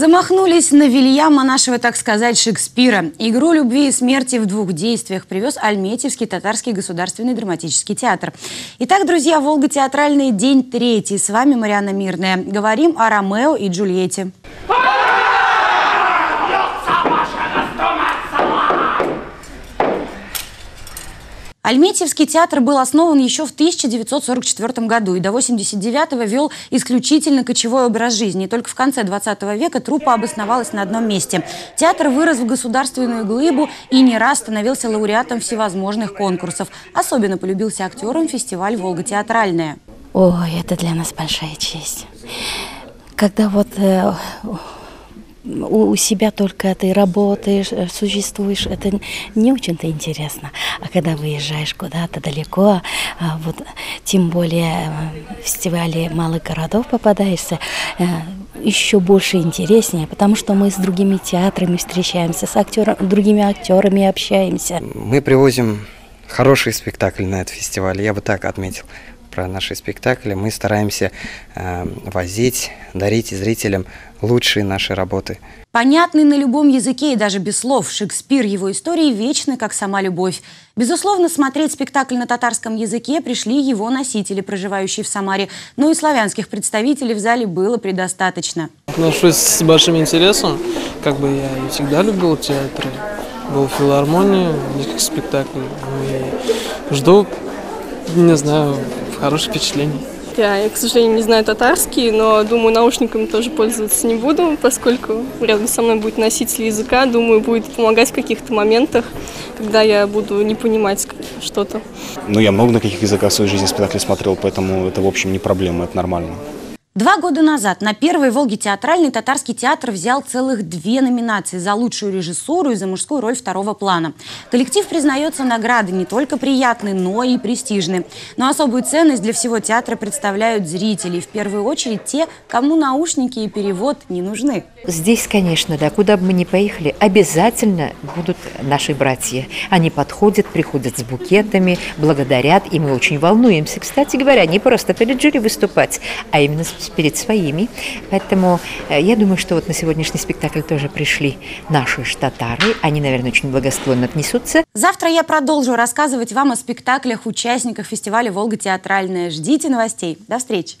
Замахнулись на Вильяма нашего, так сказать, Шекспира. Игру любви и смерти в двух действиях привез Альметьевский татарский государственный драматический театр. Итак, друзья, Волга театральный день третий. С вами Мариана Мирная. Говорим о Ромео и Джульетте. Альметьевский театр был основан еще в 1944 году и до 1989 вел исключительно кочевой образ жизни. И только в конце 20 века труппа обосновалась на одном месте. Театр вырос в государственную глыбу и не раз становился лауреатом всевозможных конкурсов. Особенно полюбился актерам фестиваль «Волга театральная». Ой, это для нас большая честь. Когда вот э, у себя только ты работаешь, э, существуешь, это не очень-то интересно. А когда выезжаешь куда-то далеко, а вот тем более в фестивале малых городов попадаешься, э, еще больше интереснее, потому что мы с другими театрами встречаемся, с актером, другими актерами общаемся. Мы привозим хороший спектакль на этот фестиваль, я бы так отметил про наши спектакли. Мы стараемся э, возить, дарить зрителям лучшие наши работы. Понятный на любом языке и даже без слов, Шекспир его истории вечны, как сама любовь. Безусловно, смотреть спектакль на татарском языке пришли его носители, проживающие в Самаре, но и славянских представителей в зале было предостаточно. Отношусь с большим интересом, как бы я и всегда любил театр, был в филармонии, несколько спектаклей, и жду, не знаю, хорошее впечатление. Я, я, к сожалению, не знаю татарский, но думаю, наушниками тоже пользоваться не буду, поскольку рядом со мной будет носитель языка. Думаю, будет помогать в каких-то моментах, когда я буду не понимать что-то. Ну, я много на каких языках в своей жизни спектакли смотрел, поэтому это, в общем, не проблема, это нормально. Два года назад на первой «Волге» театральный татарский театр взял целых две номинации за лучшую режиссуру и за мужскую роль второго плана. Коллектив признается, награды не только приятные, но и престижные. Но особую ценность для всего театра представляют зрители. В первую очередь те, кому наушники и перевод не нужны. Здесь, конечно, да, куда бы мы ни поехали, обязательно будут наши братья. Они подходят, приходят с букетами, благодарят, и мы очень волнуемся. Кстати говоря, не просто перед жюри выступать, а именно перед своими. Поэтому э, я думаю, что вот на сегодняшний спектакль тоже пришли наши штатары. Они, наверное, очень благосклонно отнесутся. Завтра я продолжу рассказывать вам о спектаклях участниках фестиваля «Волга театральная». Ждите новостей. До встречи!